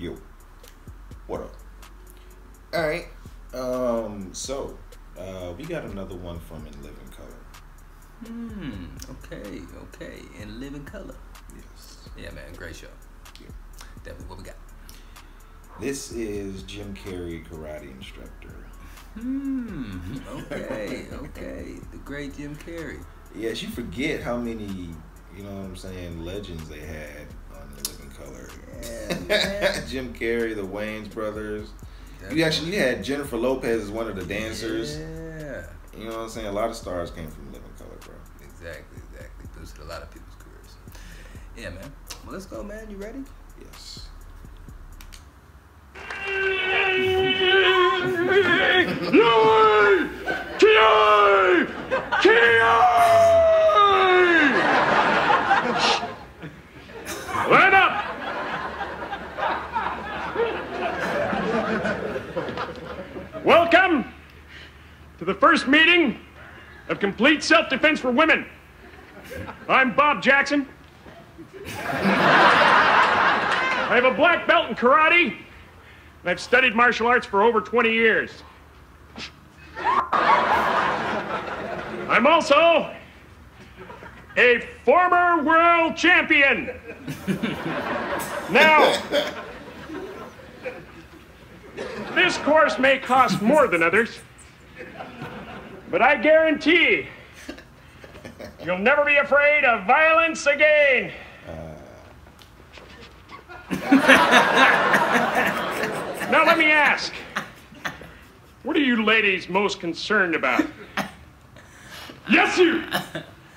Yo, what up? All right. Um. So, uh, we got another one from In Living Color. Hmm. Okay. Okay. In living color. Yes. Yeah, man. Great show. Yeah. Definitely. What we got? This is Jim Carrey, karate instructor. Hmm. Okay. Okay. The great Jim Carrey. Yes, you forget how many, you know what I'm saying, legends they had on In Living Color. Yeah. Jim Carrey, the Wayans brothers. You actually you had Jennifer Lopez as one of the dancers. Yeah. You know what I'm saying? A lot of stars came from Living Color, bro. Exactly. Exactly. Boosted a lot of people's careers. Yeah, man. Well, let's go, man. You ready? Yes. Line up! Welcome to the first meeting of complete self defense for women. I'm Bob Jackson. I have a black belt in karate, and I've studied martial arts for over 20 years. I'm also a former world champion. now, this course may cost more than others, but I guarantee you'll never be afraid of violence again. now, let me ask what are you ladies most concerned about? Yes, you!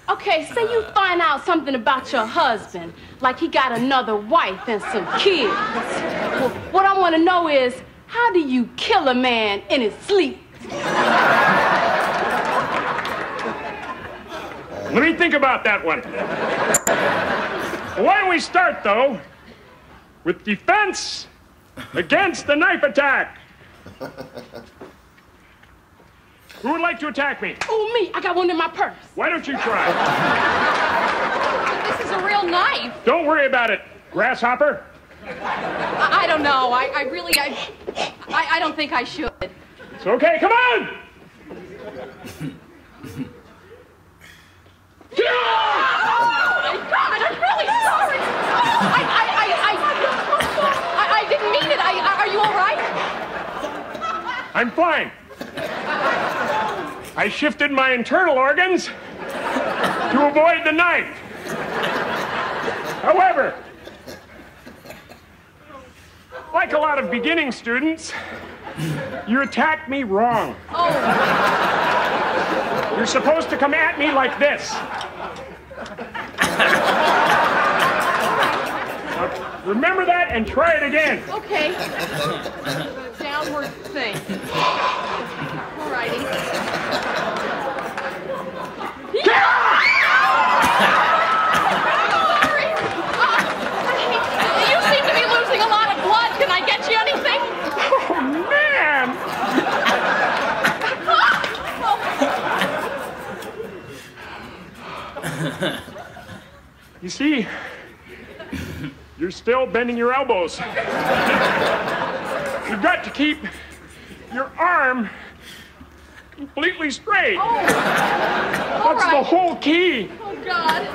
Okay, say you find out something about your husband, like he got another wife and some kids. Well, what I want to know is, how do you kill a man in his sleep? Let me think about that one. Why don't we start, though, with defense against the knife attack? Who would like to attack me? Oh, me, I got one in my purse. Why don't you try? This is a real knife. Don't worry about it, grasshopper. I, I don't know. I, I really, I, I, I don't think I should. It's okay, come on! Oh my God! I'm really sorry. I, I, I, I, I, I didn't mean it. I, are you all right? I'm fine. I shifted my internal organs to avoid the knife. However, like a lot of beginning students, you attacked me wrong. Oh, You're supposed to come at me like this. Remember that and try it again. okay. Downward thing. All righty. Sorry. You seem to be losing a lot of blood. Can I get you anything? Oh, man! You see, you're still bending your elbows. You've got to keep your arm completely straight. All That's the whole key. Oh, God.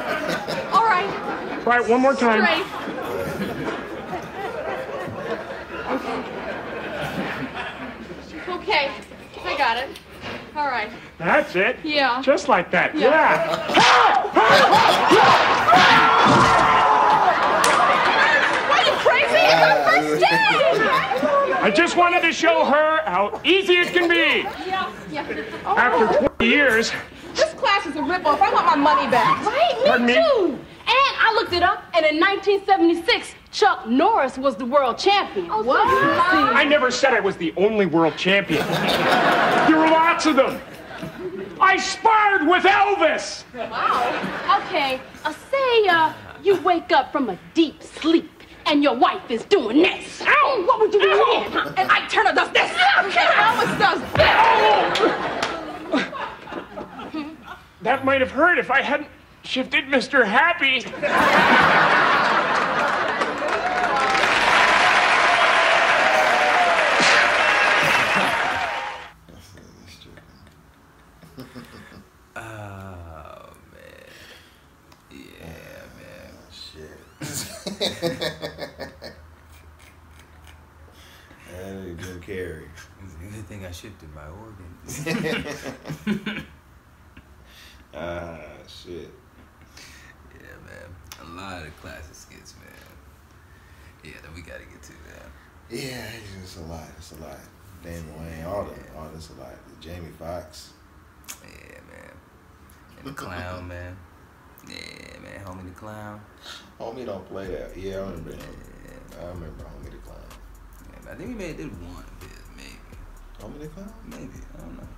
All right. Try it one more time. Straight. Okay, I got it. All right. That's it. Yeah. Just like that. Yeah. yeah. Are you crazy? It's our first day. I just wanted to show her how easy it can be. Yeah, yeah. Oh, After 20 years, this class is a ripoff. I want my money back. Right? Me Pardon me? too. And I looked it up, and in 1976, Chuck Norris was the world champion. Oh, what? I never said I was the only world champion. There were lots of them. I sparred with Elvis. Wow. Okay. Uh, say uh, you wake up from a deep sleep and your wife is doing this. Ow, what would you do? And does this. and Elvis does this. that might have hurt if I hadn't shifted Mr. Happy. oh man. Yeah. I Jim Carrey. It's the good thing I shifted my organs. ah, shit. Yeah, man. A lot of classic skits, man. Yeah, that we gotta get to man. Yeah, it's just a lot. It's a lot. Damon Wayans, all the, all this a lot. Jamie Foxx. Yeah, man. And the clown, man. Yeah, man. Homie the clown. Homie don't play that. Yeah, I remember him. Yeah, I remember Homie the Clown. yeah. I think we made did one of his, maybe. Homie the Clown? Maybe. I don't know.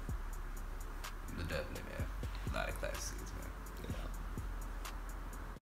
But definitely, man. A lot of classics, man.